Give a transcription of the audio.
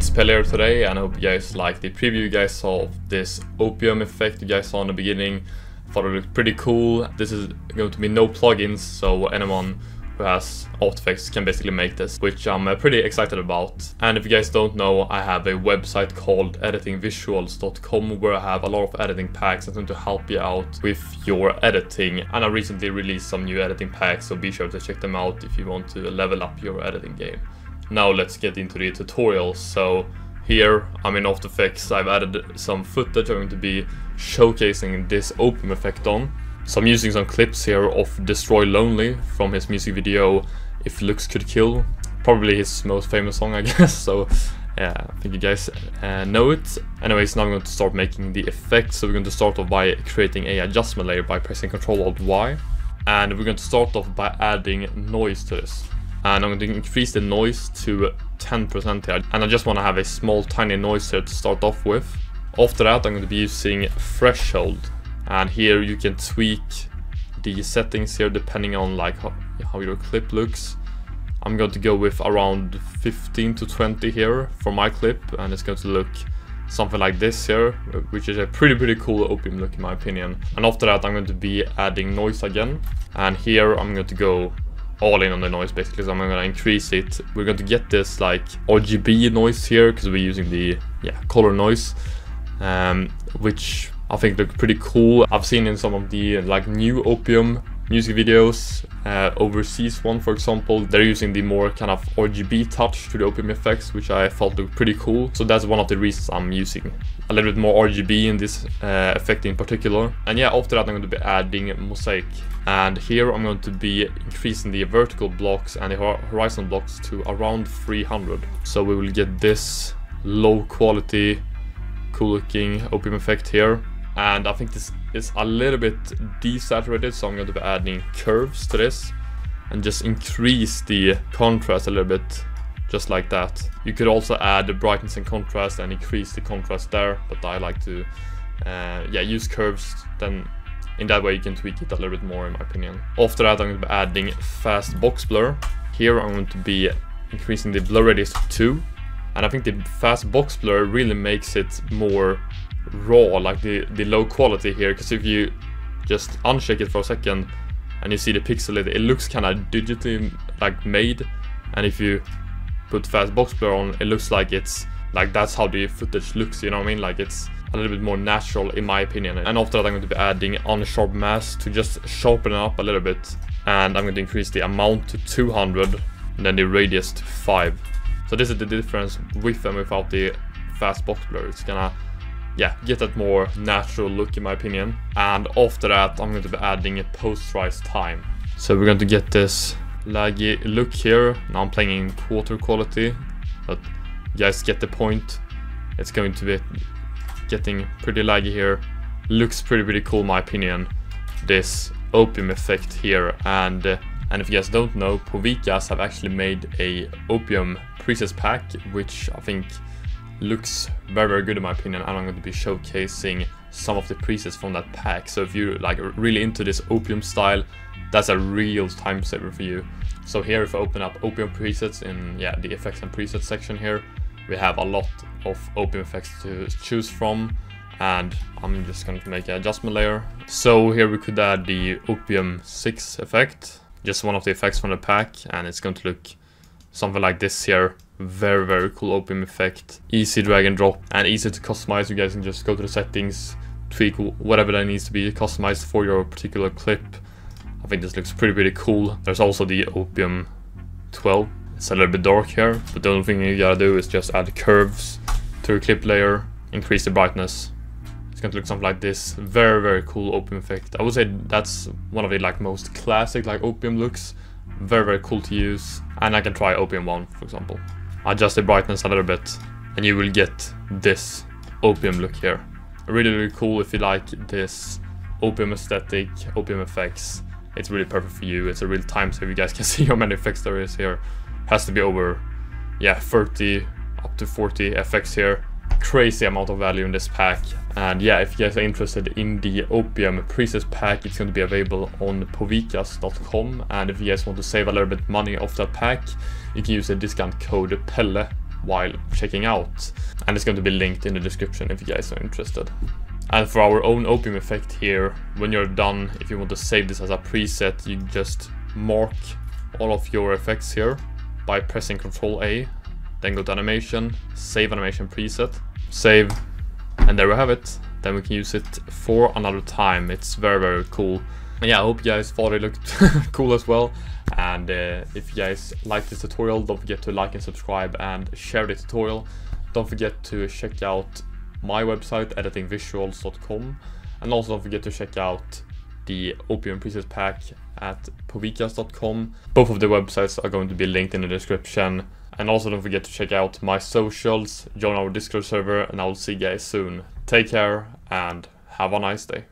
it's Pelle today and I hope you guys like the preview you guys saw of this opium effect you guys saw in the beginning. Thought it looked pretty cool. This is going to be no plugins, so anyone who has Effects can basically make this, which I'm uh, pretty excited about. And if you guys don't know, I have a website called editingvisuals.com where I have a lot of editing packs and to help you out with your editing. And I recently released some new editing packs, so be sure to check them out if you want to level up your editing game. Now let's get into the tutorial. So here I'm in After Effects, I've added some footage I'm going to be showcasing this opium effect on. So I'm using some clips here of Destroy Lonely from his music video If Looks Could Kill. Probably his most famous song I guess, so yeah, I think you guys uh, know it. Anyways, now I'm going to start making the effect. So we're going to start off by creating a adjustment layer by pressing Ctrl Alt Y. And we're going to start off by adding noise to this and I'm going to increase the noise to 10% here and I just want to have a small tiny noise here to start off with. After that I'm going to be using threshold and here you can tweak the settings here depending on like how, how your clip looks. I'm going to go with around 15 to 20 here for my clip and it's going to look something like this here, which is a pretty pretty cool opium look in my opinion. And after that I'm going to be adding noise again and here I'm going to go all in on the noise basically. So I'm gonna increase it. We're going to get this like RGB noise here because we're using the yeah color noise um, which I think look pretty cool. I've seen in some of the like new opium music videos uh, overseas one for example they're using the more kind of RGB touch to the opium effects which I thought looked pretty cool. So that's one of the reasons I'm using a little bit more RGB in this uh, effect in particular. And yeah after that I'm going to be adding mosaic. And here I'm going to be increasing the vertical blocks and the horizon blocks to around 300 so we will get this low quality cool looking opium effect here and I think this is a little bit desaturated so I'm going to be adding curves to this and just increase the contrast a little bit just like that. You could also add the brightness and contrast and increase the contrast there but I like to uh, yeah use curves then in that way you can tweak it a little bit more in my opinion. After that I'm going to be adding fast box blur. Here I'm going to be increasing the blur radius to 2 and I think the fast box blur really makes it more raw, like the, the low quality here, because if you just unshake it for a second and you see the pixel, it, it looks kind of digitally like made, and if you put fast box blur on, it looks like it's like that's how the footage looks, you know what I mean? Like it's a little bit more natural in my opinion. And after that I'm going to be adding unsharp mask to just sharpen it up a little bit. And I'm going to increase the amount to 200 and then the radius to 5. So this is the difference with and without the fast box blur. It's gonna yeah, get that more natural look in my opinion. And after that, I'm going to be adding a posterize time. So we're going to get this laggy look here. Now I'm playing in quarter quality, but you guys get the point. It's going to be getting pretty laggy here. Looks pretty, pretty cool in my opinion. This opium effect here. And, uh, and if you guys don't know, Povikas have actually made a opium presets pack, which I think looks very very good in my opinion and I'm going to be showcasing some of the presets from that pack. So if you're like really into this opium style that's a real time saver for you. So here if I open up opium presets in yeah the effects and presets section here. We have a lot of opium effects to choose from and I'm just going to make an adjustment layer. So here we could add the opium 6 effect just one of the effects from the pack and it's going to look something like this here very, very cool opium effect. Easy drag and drop and easy to customize. You guys can just go to the settings, tweak whatever that needs to be customized for your particular clip. I think this looks pretty, pretty cool. There's also the Opium 12. It's a little bit dark here, but the only thing you gotta do is just add curves to your clip layer, increase the brightness. It's to look something like this. Very, very cool Opium effect. I would say that's one of the like most classic like Opium looks. Very, very cool to use. And I can try Opium 1, for example adjust the brightness a little bit and you will get this opium look here. Really, really cool if you like this opium aesthetic, opium effects. It's really perfect for you. It's a real time saver. You guys can see how many effects there is here. Has to be over, yeah, 30 up to 40 effects here. Crazy amount of value in this pack. And yeah, if you guys are interested in the Opium Presets pack, it's going to be available on povikas.com. And if you guys want to save a little bit money off that pack, you can use the discount code PELLE while checking out. And it's going to be linked in the description if you guys are interested. And for our own opium effect here, when you're done, if you want to save this as a preset, you just mark all of your effects here by pressing Ctrl A, then go to animation, save animation preset, save, and there we have it. Then we can use it for another time. It's very, very cool. And yeah, I hope you guys thought it looked cool as well. And uh, if you guys like this tutorial, don't forget to like and subscribe and share the tutorial. Don't forget to check out my website, editingvisuals.com. And also don't forget to check out the Opium Preset Pack at povikas.com. Both of the websites are going to be linked in the description. And also don't forget to check out my socials, join our Discord server, and I will see you guys soon. Take care and have a nice day.